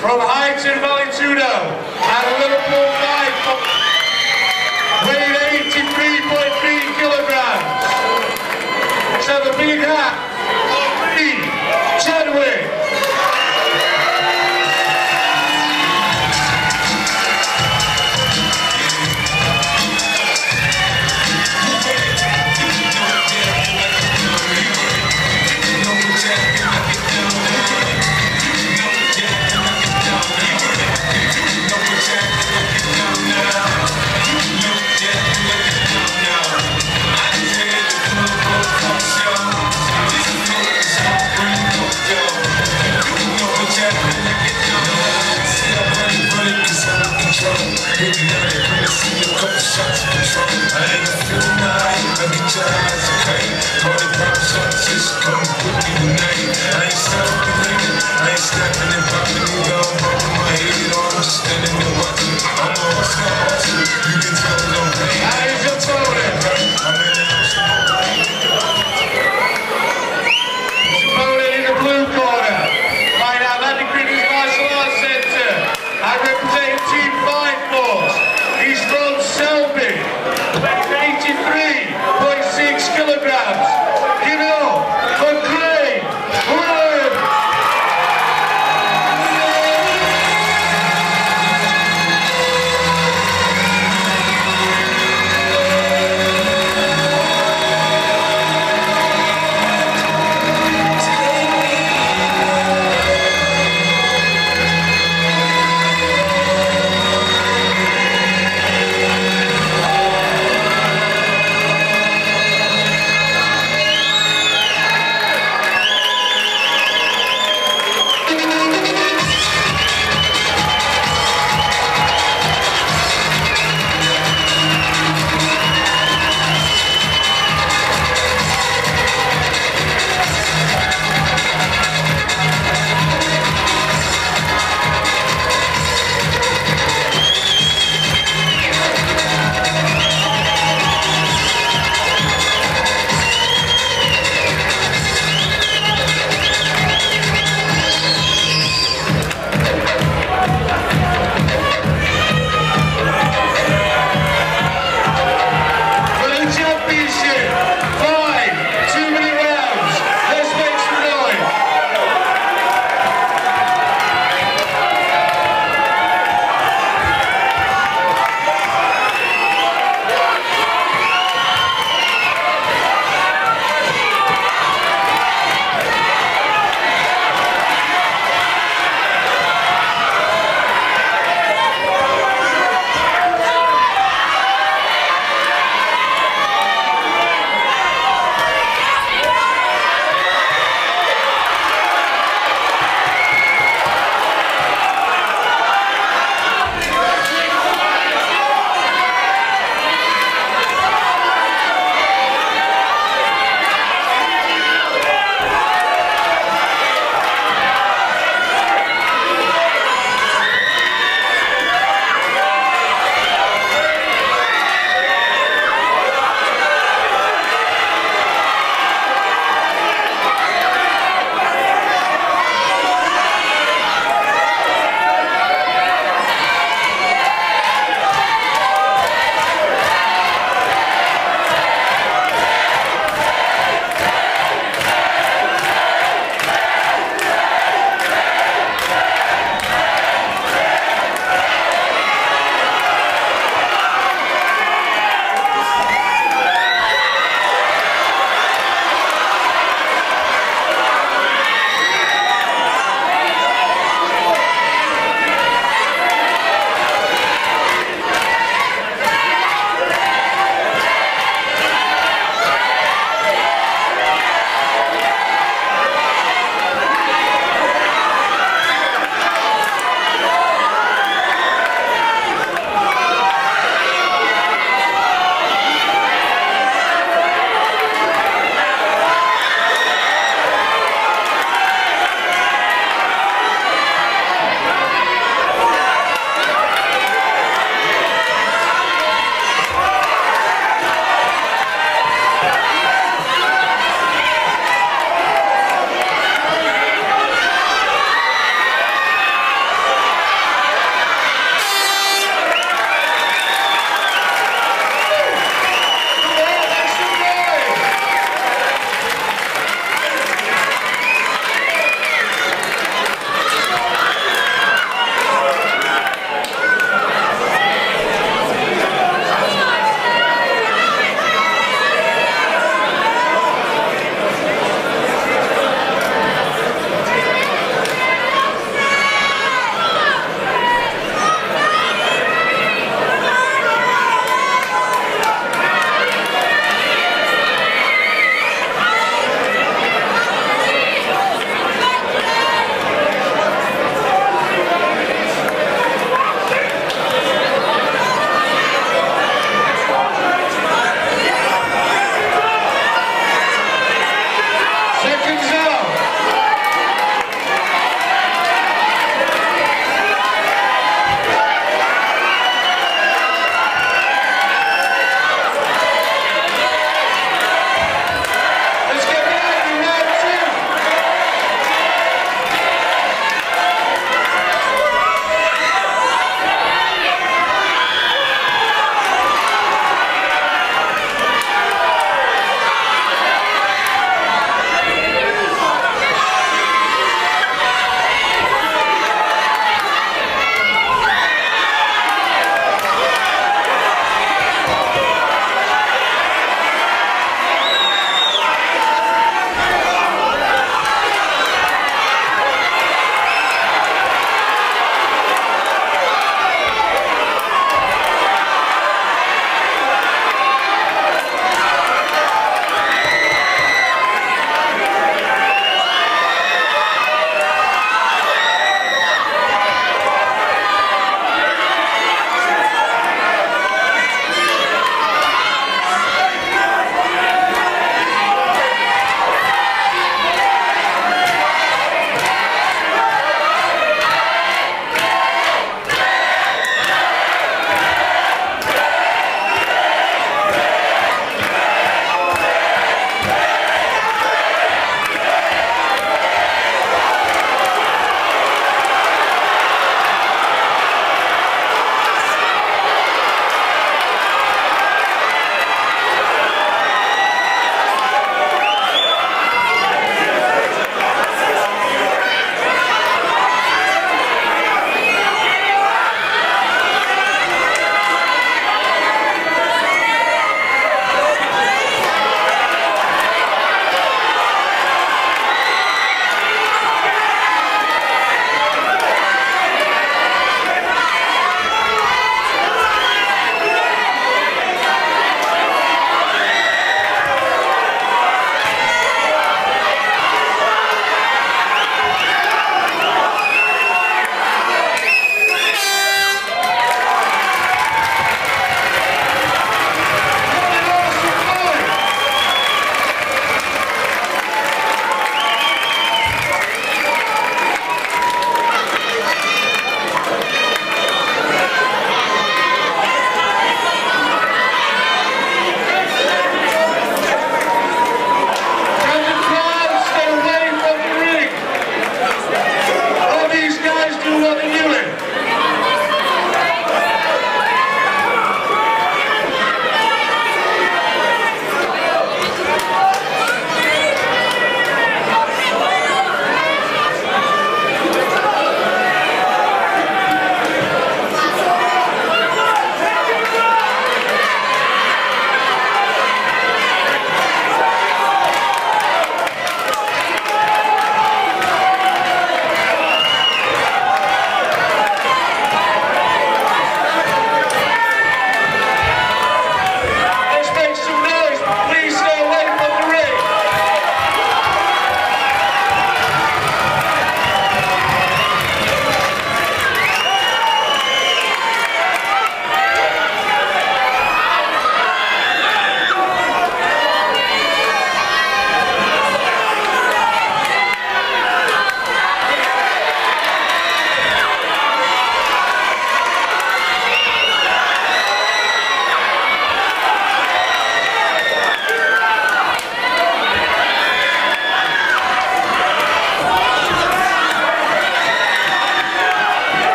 from Heights in Vallecito at a Liverpool 5 foot, weighed 83.3 kilograms. So the big hat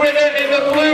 scored the five. 50, 46. The winner in the blue.